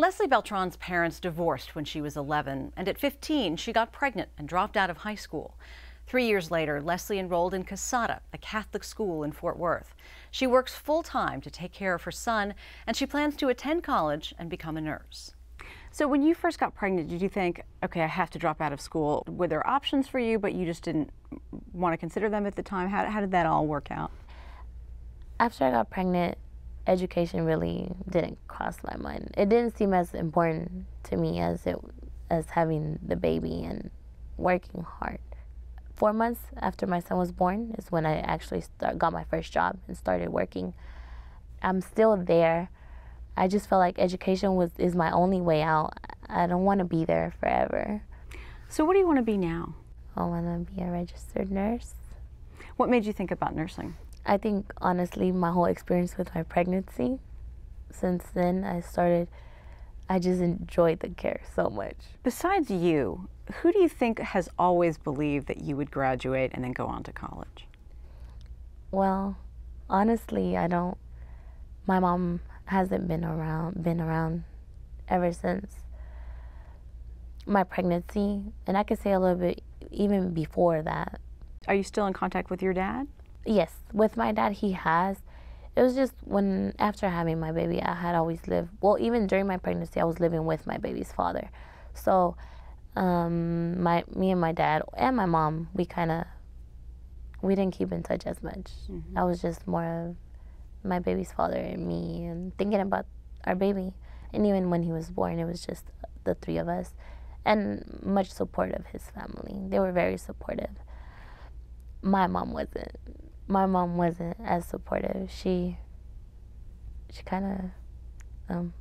Leslie Beltran's parents divorced when she was 11, and at 15, she got pregnant and dropped out of high school. Three years later, Leslie enrolled in Cassata, a Catholic school in Fort Worth. She works full time to take care of her son, and she plans to attend college and become a nurse. So, when you first got pregnant, did you think, okay, I have to drop out of school? Were there options for you, but you just didn't want to consider them at the time? How, how did that all work out? After I got pregnant, education really didn't cross my mind. It didn't seem as important to me as it as having the baby and working hard. Four months after my son was born is when I actually start, got my first job and started working. I'm still there. I just felt like education was is my only way out. I don't want to be there forever. So what do you want to be now? I want to be a registered nurse. What made you think about nursing? I think honestly, my whole experience with my pregnancy, since then, I started, I just enjoyed the care so much. Besides you, who do you think has always believed that you would graduate and then go on to college? Well, honestly, I don't. My mom hasn't been around, been around ever since my pregnancy, and I could say a little bit even before that. Are you still in contact with your dad? Yes, with my dad, he has. It was just when after having my baby, I had always lived. Well, even during my pregnancy, I was living with my baby's father. So, um, my me and my dad and my mom, we kind of we didn't keep in touch as much. Mm-hmm. I was just more of my baby's father and me, and thinking about our baby. And even when he was born, it was just the three of us, and much support of his family. They were very supportive. My mom wasn't my mom wasn't as supportive. She she kind of um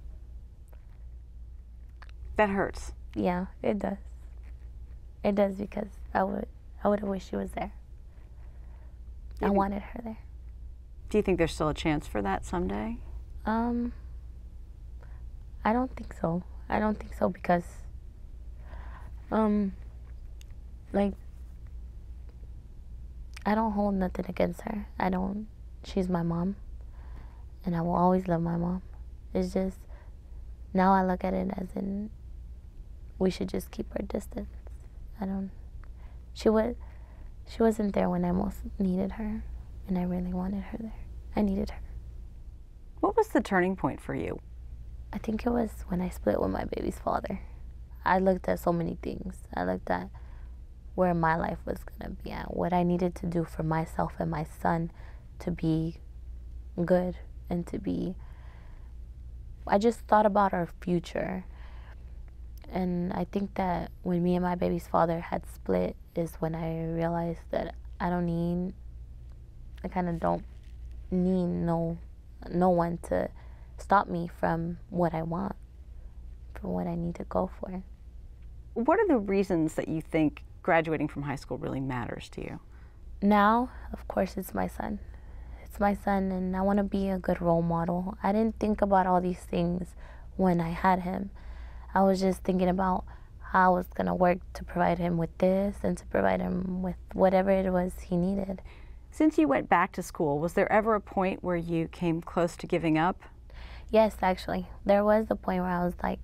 that hurts. Yeah, it does. It does because I would I would have wished she was there. I wanted her there. Do you think there's still a chance for that someday? Um I don't think so. I don't think so because um like I don't hold nothing against her. I don't. She's my mom, and I will always love my mom. It's just now I look at it as in we should just keep our distance. I don't. She was. She wasn't there when I most needed her, and I really wanted her there. I needed her. What was the turning point for you? I think it was when I split with my baby's father. I looked at so many things. I looked at where my life was going to be at, what I needed to do for myself and my son to be good and to be. I just thought about our future. And I think that when me and my baby's father had split, is when I realized that I don't need, I kind of don't need no, no one to stop me from what I want, from what I need to go for. What are the reasons that you think graduating from high school really matters to you? Now, of course, it's my son. It's my son, and I want to be a good role model. I didn't think about all these things when I had him. I was just thinking about how I was going to work to provide him with this and to provide him with whatever it was he needed. Since you went back to school, was there ever a point where you came close to giving up? Yes, actually. There was a point where I was like,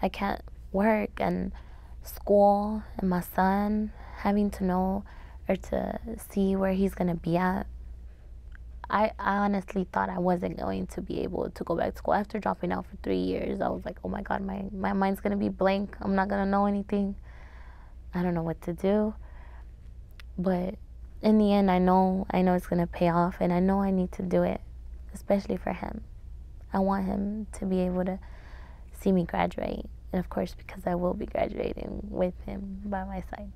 I can't work and school and my son, having to know or to see where he's going to be at. I, I honestly thought I wasn't going to be able to go back to school after dropping out for three years. I was like, oh my God, my, my mind's going to be blank. I'm not going to know anything. I don't know what to do. But in the end, I know I know it's going to pay off, and I know I need to do it, especially for him. I want him to be able to see me graduate and of course, because I will be graduating with him by my side.